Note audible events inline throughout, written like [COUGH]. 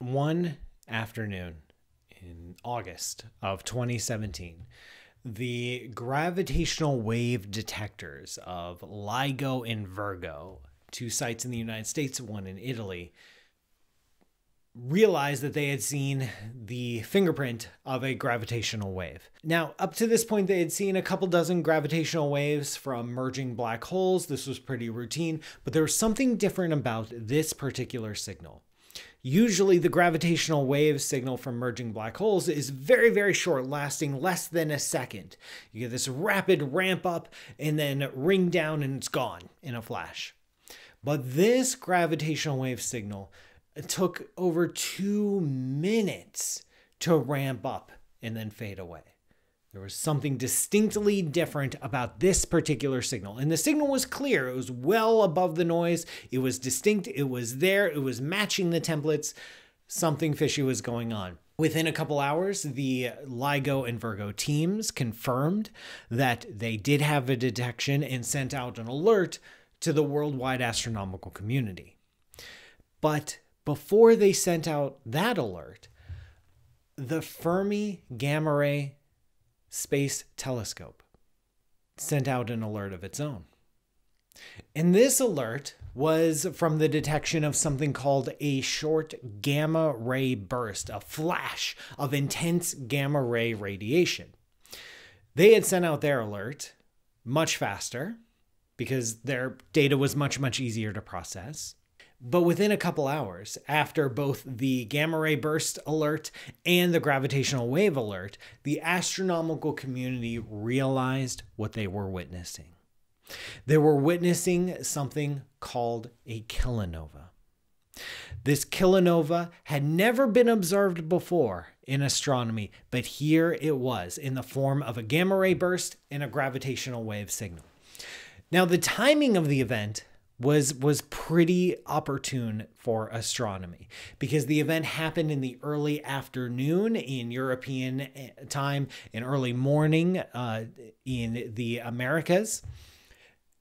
one afternoon in August of 2017, the gravitational wave detectors of LIGO and Virgo, two sites in the United States, one in Italy, realized that they had seen the fingerprint of a gravitational wave. Now, up to this point, they had seen a couple dozen gravitational waves from merging black holes. This was pretty routine, but there was something different about this particular signal. Usually, the gravitational wave signal from merging black holes is very, very short, lasting less than a second. You get this rapid ramp up and then ring down, and it's gone in a flash. But this gravitational wave signal took over two minutes to ramp up and then fade away. There was something distinctly different about this particular signal. And the signal was clear. It was well above the noise. It was distinct. It was there. It was matching the templates. Something fishy was going on. Within a couple hours, the LIGO and Virgo teams confirmed that they did have a detection and sent out an alert to the worldwide astronomical community. But before they sent out that alert, the Fermi Gamma Ray Space Telescope sent out an alert of its own. And this alert was from the detection of something called a short gamma ray burst, a flash of intense gamma ray radiation. They had sent out their alert much faster because their data was much, much easier to process. But within a couple hours, after both the gamma ray burst alert and the gravitational wave alert, the astronomical community realized what they were witnessing. They were witnessing something called a kilonova. This kilonova had never been observed before in astronomy, but here it was in the form of a gamma ray burst and a gravitational wave signal. Now, the timing of the event was was pretty opportune for astronomy because the event happened in the early afternoon in European eh, time and early morning uh, in the Americas.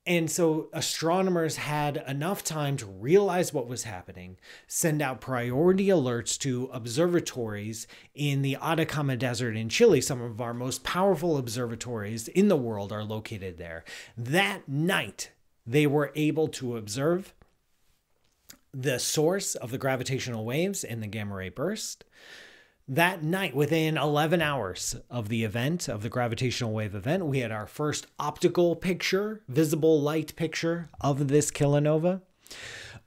And so astronomers had enough time to realize what was happening, send out priority alerts to observatories in the Atacama Desert in Chile. Some of our most powerful observatories in the world are located there. That night, they were able to observe the source of the gravitational waves in the gamma ray burst. That night, within 11 hours of the event, of the gravitational wave event, we had our first optical picture, visible light picture of this kilonova.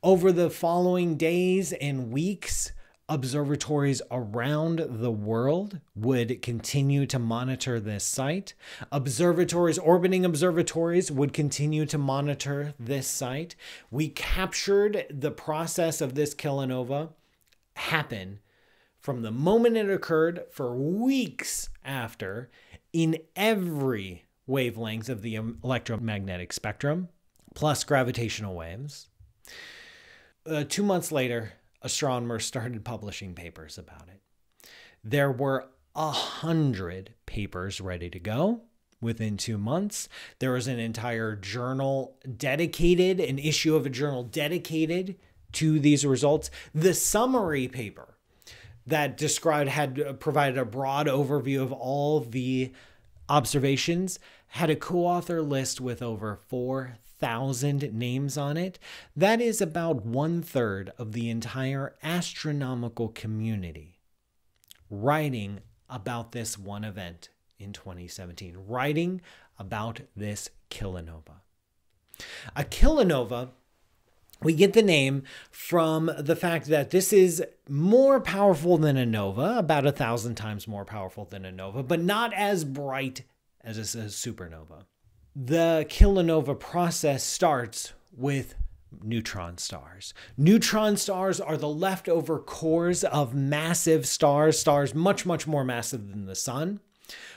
Over the following days and weeks, observatories around the world would continue to monitor this site. Observatories, orbiting observatories, would continue to monitor this site. We captured the process of this kilonova happen from the moment it occurred for weeks after in every wavelength of the electromagnetic spectrum, plus gravitational waves. Uh, two months later, astronomers started publishing papers about it. There were a hundred papers ready to go within two months. There was an entire journal dedicated, an issue of a journal dedicated to these results. The summary paper that described had provided a broad overview of all the observations had a co-author list with over 4 thousand names on it, that is about one third of the entire astronomical community writing about this one event in 2017, writing about this kilonova. A kilonova we get the name from the fact that this is more powerful than a nova, about a thousand times more powerful than a nova, but not as bright as a supernova the kilonova process starts with neutron stars. Neutron stars are the leftover cores of massive stars, stars much, much more massive than the sun.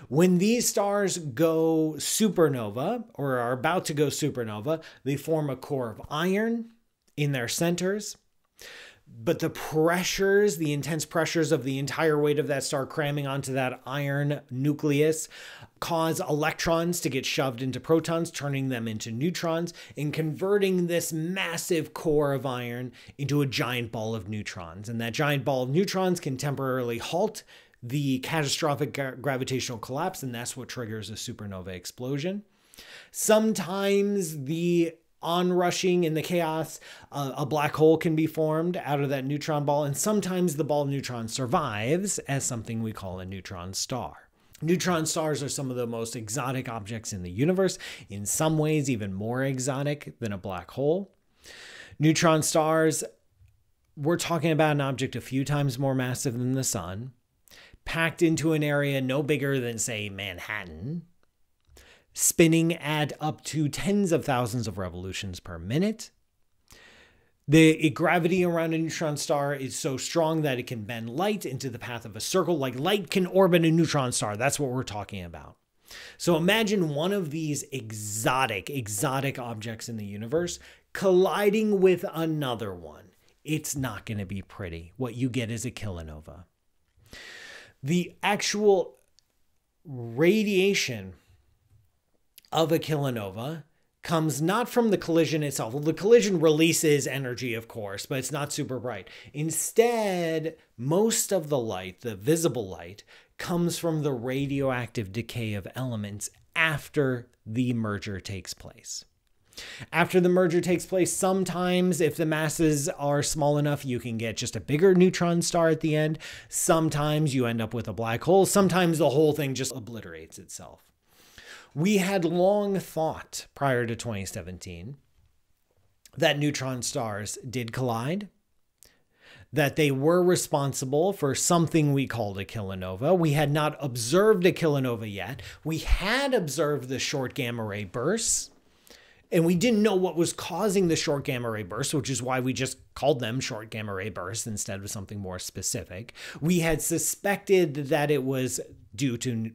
When these stars go supernova or are about to go supernova, they form a core of iron in their centers. But the pressures, the intense pressures of the entire weight of that star cramming onto that iron nucleus cause electrons to get shoved into protons, turning them into neutrons, and converting this massive core of iron into a giant ball of neutrons. And that giant ball of neutrons can temporarily halt the catastrophic gra- gravitational collapse, and that's what triggers a supernova explosion. Sometimes the onrushing in the chaos, uh, a black hole can be formed out of that neutron ball, and sometimes the ball of neutrons survives as something we call a neutron star. Neutron stars are some of the most exotic objects in the universe, in some ways, even more exotic than a black hole. Neutron stars, we're talking about an object a few times more massive than the sun, packed into an area no bigger than, say, Manhattan, spinning at up to tens of thousands of revolutions per minute. The gravity around a neutron star is so strong that it can bend light into the path of a circle, like light can orbit a neutron star. That's what we're talking about. So imagine one of these exotic, exotic objects in the universe colliding with another one. It's not going to be pretty. What you get is a kilonova. The actual radiation of a kilonova comes not from the collision itself. Well, the collision releases energy, of course, but it's not super bright. Instead, most of the light, the visible light, comes from the radioactive decay of elements after the merger takes place. After the merger takes place, sometimes if the masses are small enough, you can get just a bigger neutron star at the end. Sometimes you end up with a black hole. Sometimes the whole thing just obliterates itself. We had long thought prior to 2017 that neutron stars did collide, that they were responsible for something we called a kilonova. We had not observed a kilonova yet. We had observed the short gamma ray bursts, and we didn't know what was causing the short gamma ray bursts, which is why we just called them short gamma ray bursts instead of something more specific. We had suspected that it was due to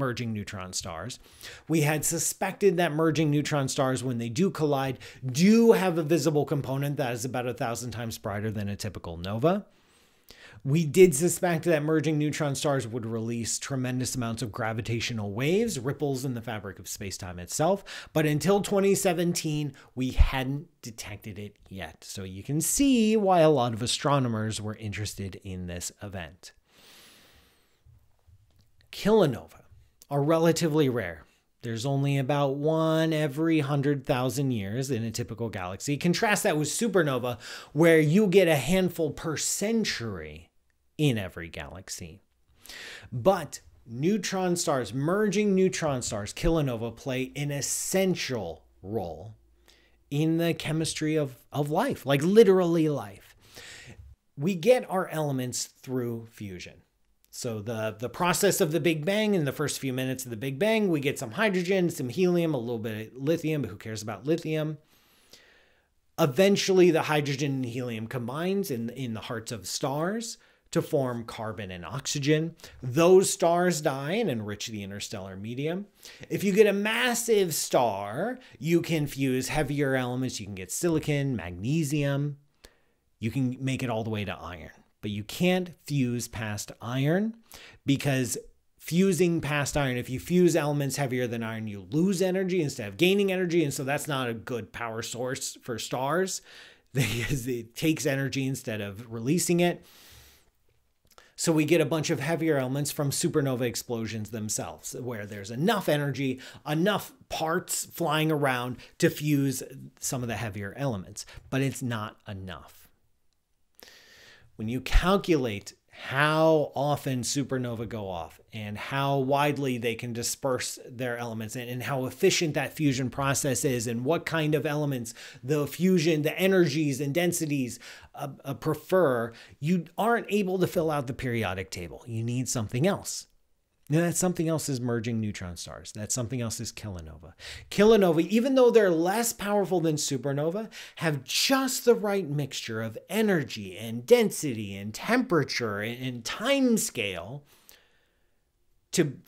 merging neutron stars. We had suspected that merging neutron stars, when they do collide, do have a visible component that is about a thousand times brighter than a typical nova. We did suspect that merging neutron stars would release tremendous amounts of gravitational waves, ripples in the fabric of spacetime itself, but until 2017, we hadn't detected it yet. So you can see why a lot of astronomers were interested in this event. Kilonova are relatively rare. There's only about one every 100,000 years in a typical galaxy. Contrast that with supernova, where you get a handful per century in every galaxy. But neutron stars, merging neutron stars, kilonova, play an essential role in the chemistry of, of life, like literally life. We get our elements through fusion. So the the process of the Big Bang in the first few minutes of the Big Bang, we get some hydrogen, some helium, a little bit of lithium, but who cares about lithium? Eventually the hydrogen and helium combines in in the hearts of stars to form carbon and oxygen. Those stars die and enrich the interstellar medium. If you get a massive star, you can fuse heavier elements. You can get silicon, magnesium. You can make it all the way to iron but you can't fuse past iron because fusing past iron, if you fuse elements heavier than iron, you lose energy instead of gaining energy. And so that's not a good power source for stars [LAUGHS] because it takes energy instead of releasing it. So we get a bunch of heavier elements from supernova explosions themselves, where there's enough energy, enough parts flying around to fuse some of the heavier elements, but it's not enough when you calculate how often supernova go off and how widely they can disperse their elements and, and, how efficient that fusion process is and what kind of elements the fusion the energies and densities uh, uh, prefer you aren't able to fill out the periodic table. You need something else now, that something else is merging neutron stars. That something else is kilonova. Kilonova, even though they're less powerful than supernova, have just the right mixture of energy and density and temperature and time scale to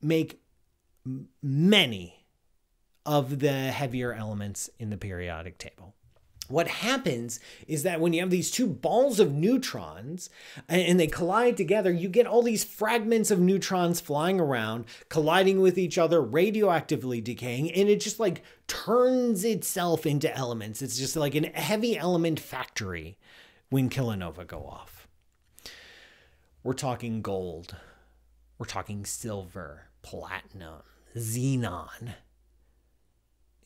make many of the heavier elements in the periodic table. What happens is that when you have these two balls of neutrons and they collide together, you get all these fragments of neutrons flying around, colliding with each other, radioactively decaying, and it just like turns itself into elements. It's just like a heavy element factory when kilonova go off. We're talking gold, we're talking silver, platinum, xenon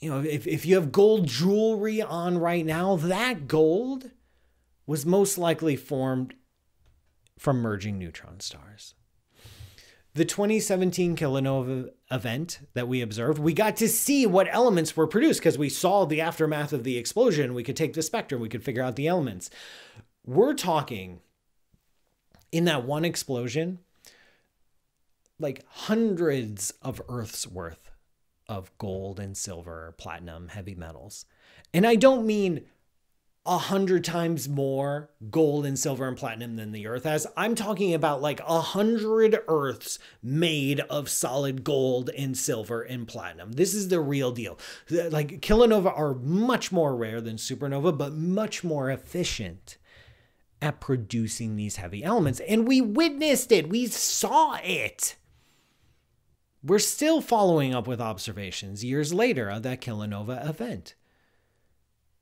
you know, if, if you have gold jewelry on right now, that gold was most likely formed from merging neutron stars. The 2017 kilonova event that we observed, we got to see what elements were produced because we saw the aftermath of the explosion. We could take the spectrum, we could figure out the elements. We're talking in that one explosion, like hundreds of Earth's worth of gold and silver, platinum, heavy metals. And I don't mean a hundred times more gold and silver and platinum than the earth has. I'm talking about like a hundred earths made of solid gold and silver and platinum. This is the real deal. Like kilonova are much more rare than supernova, but much more efficient at producing these heavy elements. And we witnessed it, we saw it. We're still following up with observations years later of that kilonova event.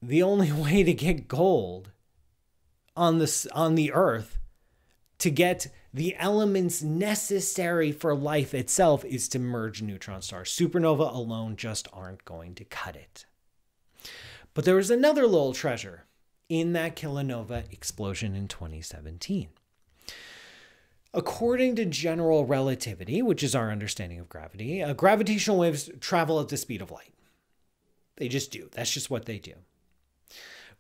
The only [LAUGHS] way to get gold on the, on the earth to get the elements necessary for life itself is to merge neutron stars. Supernova alone just aren't going to cut it. But there was another little treasure in that kilonova explosion in 2017. According to general relativity, which is our understanding of gravity, uh, gravitational waves travel at the speed of light. They just do. That's just what they do.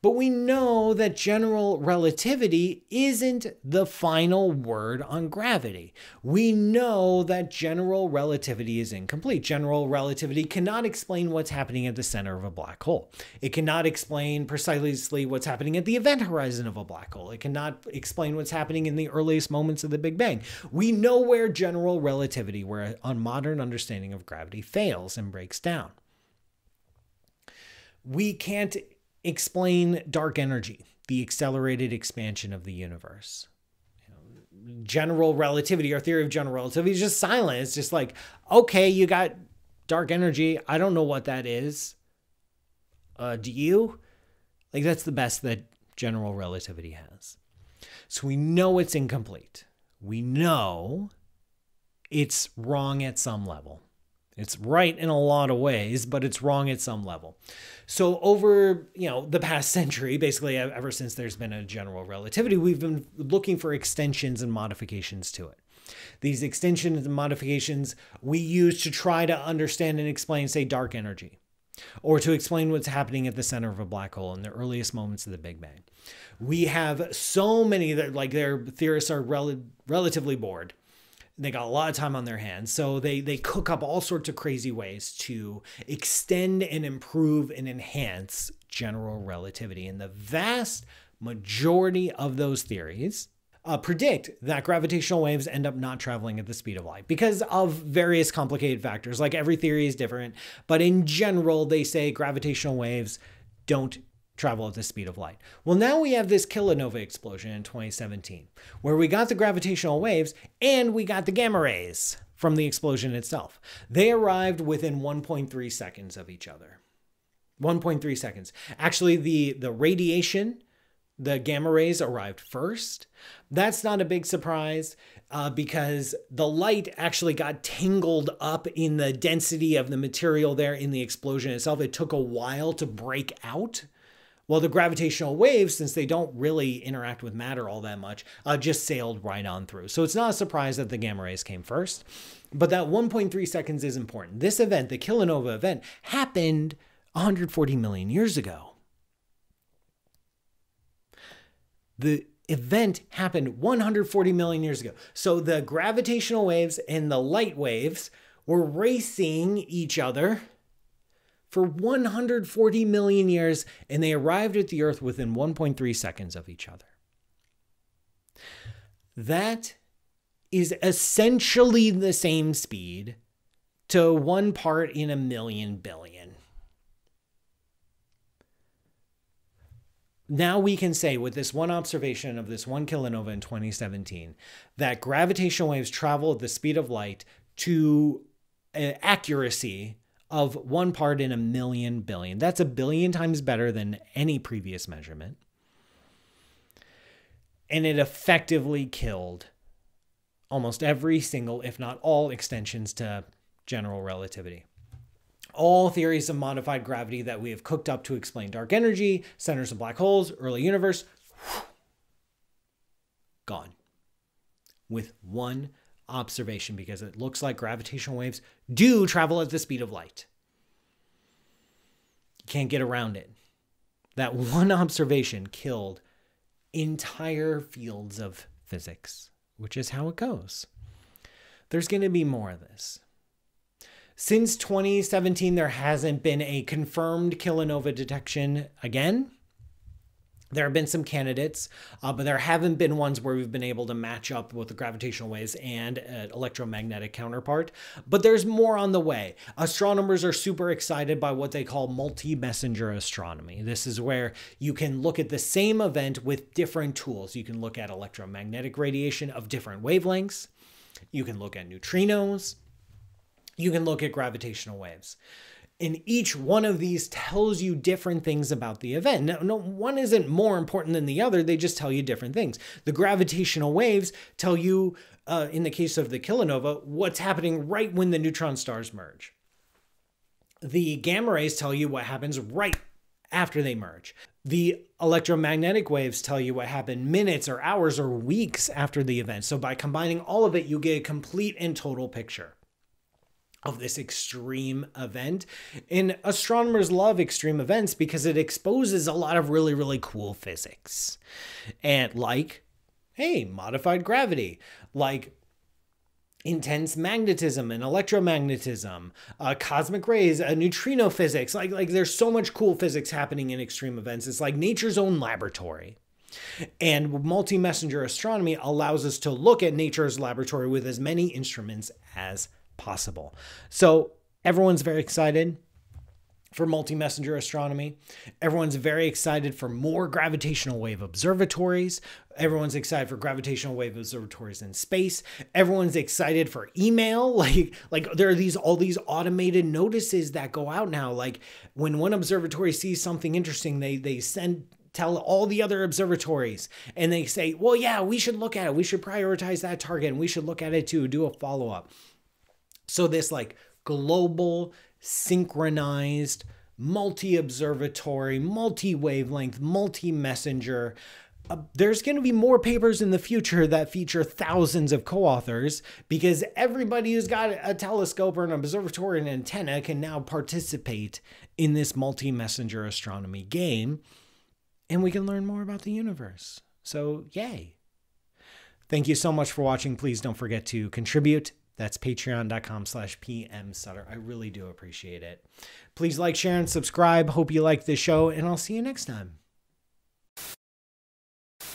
But we know that general relativity isn't the final word on gravity. We know that general relativity is incomplete. General relativity cannot explain what's happening at the center of a black hole. It cannot explain precisely what's happening at the event horizon of a black hole. It cannot explain what's happening in the earliest moments of the Big Bang. We know where general relativity, where a modern understanding of gravity fails and breaks down we can't explain dark energy, the accelerated expansion of the universe. general relativity or theory of general relativity is just silent. It's just like, okay, you got dark energy. I don't know what that is. Uh, do you? Like, that's the best that general relativity has. So we know it's incomplete. We know it's wrong at some level. It's right in a lot of ways, but it's wrong at some level. So over, you know, the past [LAUGHS] century, basically ever since there's been a general relativity, we've been looking for extensions and modifications to it. These extensions and modifications we use to try to understand and explain, say, dark energy, or to explain what's happening at the center of a black hole in the earliest moments of the Big Bang. We have so many that, like, their theorists are rel- relatively bored they got a lot of time on their hands so they they cook up all sorts of crazy ways to extend and improve and enhance general relativity and the vast majority of those theories uh, predict that gravitational waves end up not traveling at the speed of light because of various complicated factors. Like every theory is different, but in general, they say gravitational waves don't travel at the speed of light. Well, now we have this kilonova explosion in 2017, where we got the gravitational waves and we got the gamma rays from the explosion itself. They arrived within 1.3 seconds of each other. 1.3 seconds. Actually, the, the radiation, the gamma rays arrived first. That's not a big surprise uh, because the light actually got tangled up in the density of the material there in the explosion itself. It took a while to break out well, the gravitational waves, since they don't really interact with matter all that much, uh, just sailed right on through. So it's not a surprise that the gamma rays came first. But that 1.3 seconds is important. This event, the kilonova event, happened 140 million years ago. The event happened 140 million years ago. So the gravitational waves and the light waves were racing each other for 140 million years, and they arrived at the Earth within 1.3 seconds of each other. That is essentially the same speed to one part in a million billion. now we can say with this one observation of this one kilonova in 2017 that gravitational waves travel at the speed of light to uh, accuracy of one part in a million billion. That's a billion times better than any previous measurement. And it effectively killed almost every single, if not all, extensions to general relativity. All theories of modified gravity that we have cooked up to explain dark energy, centers of black holes, early universe, gone. With one observation because it looks like gravitational waves do travel at the speed of light. You can't get around it. That [LAUGHS] one observation killed entire fields of physics, which is how it goes. There's going to be more of this. Since 2017, there hasn't been a confirmed kilonova detection again. There have been some candidates, uh, but there haven't been ones where we've been able to match up with the gravitational waves and an electromagnetic counterpart. But there's more on the way. Astronomers are super excited by what they call multi messenger astronomy. This is where you can look at the same event with different tools. You can look at electromagnetic radiation of different wavelengths, you can look at neutrinos, you can look at gravitational waves and each one of these tells you different things about the event. No, no, one isn't more important than the other. They just tell you different things. The gravitational waves tell you, uh, in the case of the kilonova, what's happening right when the neutron stars merge. The gamma rays tell you what happens right after they merge. The electromagnetic waves tell you what happened minutes or hours or weeks after the event. So by combining all of it, you get a complete and total picture of this extreme event. And astronomers love extreme events because it exposes a lot of really, really cool physics. And like, hey, modified gravity, like intense magnetism and electromagnetism, uh, cosmic rays, uh, neutrino physics. Like, like there's so much cool physics happening in extreme events. It's like nature's own laboratory. And multi messenger astronomy allows us to look at nature's laboratory with as many instruments as possible. So everyone's very excited for multi messenger astronomy. Everyone's very excited for more gravitational wave observatories. Everyone's excited for gravitational wave observatories in space. Everyone's excited for email. [LAUGHS] Like like there are these all these automated notices that go out now. Like when one observatory sees something interesting, they they send tell all the other observatories and they say, "Well, yeah, we should look at it. We should prioritize that target and we should look at it too, do a follow-up." So, this like global, synchronized, multi observatory, multi wavelength, multi messenger. Uh, there's going to be more papers in the future that feature thousands of co authors because everybody who's got a telescope or an observatory and antenna can now participate in this multi messenger astronomy game. And we can learn more about the universe. So, yay. Thank you so much for watching. Please don't forget to contribute that's patreon.com slash PM Sutter. I really do appreciate it. Please like, share, and subscribe. Hope you like this show, and I'll see you next time.